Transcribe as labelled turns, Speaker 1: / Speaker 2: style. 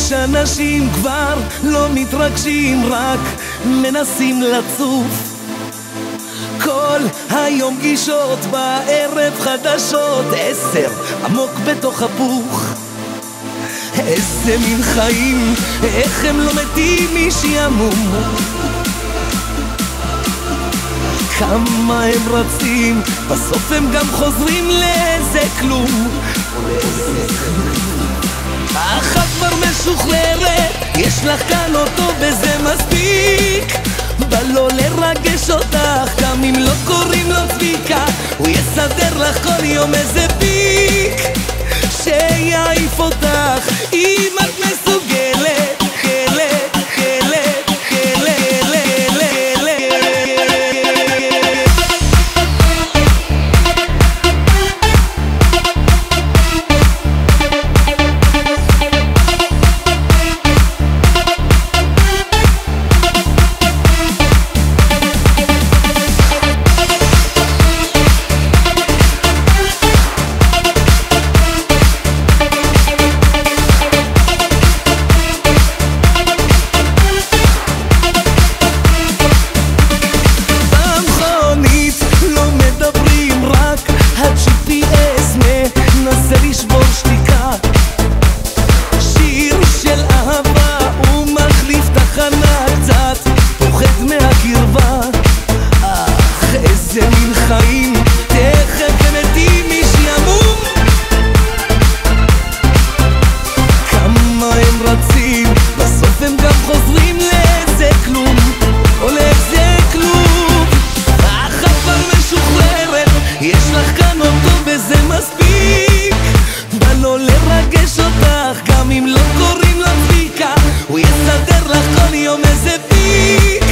Speaker 1: יש אנשים כבר לא מתרגשים רק מנסים לצוף. כל היום פגישות בערב חדשות עשר עמוק בתוך הפוך. איזה מין חיים, איך הם לא מתים משעמום כמה הם רצים, בסוף הם גם חוזרים לאיזה כלום. אחת כבר משוחררת, יש לך כאן אותו וזה מספיק. בא לו לרגש אותך, גם אם לא קוראים לו צביקה. הוא יסדר לך כל יום איזה פיק בחיים תכף הם מתים משעמום כמה הם רצים בסוף הם גם חוזרים לאיזה כלום. או לאיזה כלום. אך משוחררת יש לך כאן אותו וזה מספיק. בא לו לרגש אותך גם אם לא קוראים לה צביקה. הוא יסדר לך כל יום איזה פיק.